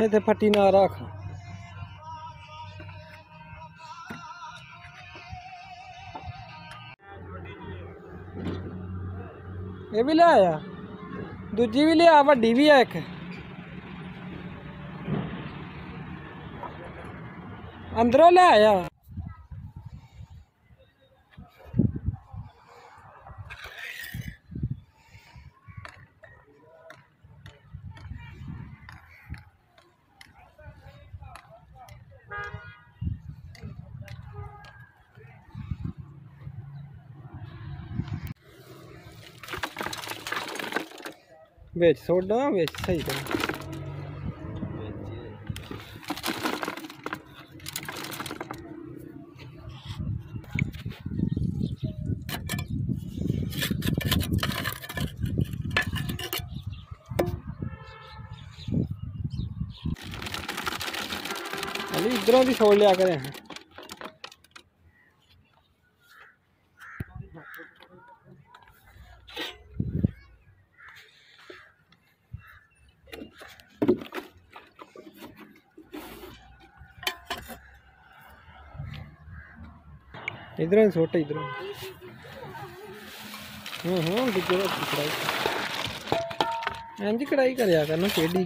ये तो फटी ना रख। ये भी लिया दूजी भी लिया वी भी है एक। अंदरों लिया बेच छोड़ बेच सही कर। इधरों भी छोड़ लिया करें। ਇਧਰੋਂ ਹੀ ਸੁੱਟ ਇਧਰੋਂ ਹਾਂ ਹਾਂ ਦੂਜੇ ਦਾ ਕੜਾਈ ਇੰਜ ਕੜਾਈ ਕਰਿਆ ਕਰਨਾ ਟੇਢੀ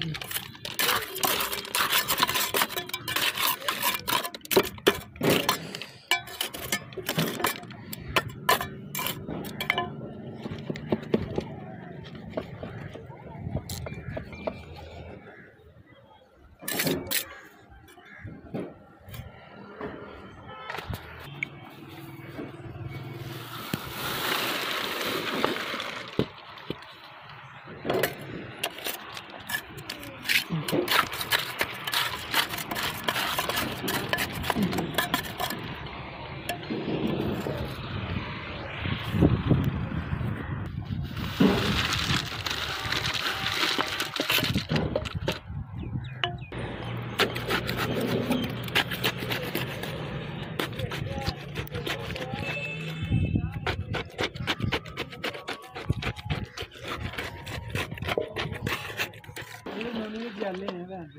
ਜੀ ਇਹ ਨਵੀਂ ਜਾਲੇ ਨੇ ਭੈਣ ਜੀ।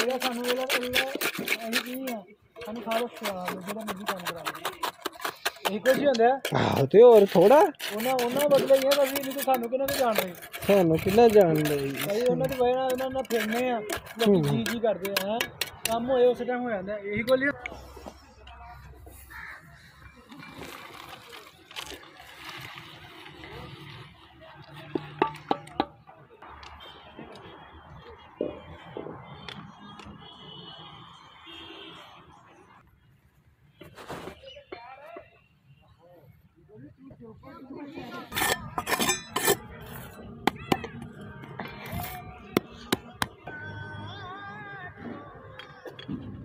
ਇਹਦਾ ਸਾਨੂੰ ਇਹਦਾ ਅਸੀਂ ਕੀ ਆ। ਸਾਨੂੰ ਸਾਰਾ ਸਵਾਲ ਜਿਹੜਾ ਮਰਜ਼ੀ ਕੰਮ ਕਰਾ ਦੇ ਇਹ ਕੁਝ ਹੀ ਹੁੰਦਾ। ਆਹੋ ਤੇ ਹੋਰ ਥੋੜਾ ਉਹਨਾਂ ਉਹਨਾਂ ਬਦਲੇ ਹੀ ਆ ਅਸੀਂ ਨਹੀਂ ਤਾਂ ਸਾਨੂੰ ਕਿਹਨਾਂ ਨੇ ਜਾਣ ਰਹੇ ਸਾਨੂੰ ਕਿੰਨਾ ਜਾਣਦੇ ਭਾਈ ਉਹਨਾਂ ਦੀ ਵਜ੍ਹਾ ਨਾਲ ਉਹਨਾਂ ਨਾਲ ਫਿਰਨੇ ਆ। ਲੋਕੀ ਜੀ ਜੀ ਕਰਦੇ ਆ ਹੈਂ। ਕੰਮ ਹੋਏ ਉਸ ਟਾਈਮ ਹੋ ਜਾਂਦਾ। ਇਹੀ ਕੋਲ ਹੀ Thank you.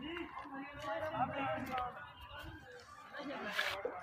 Thank you.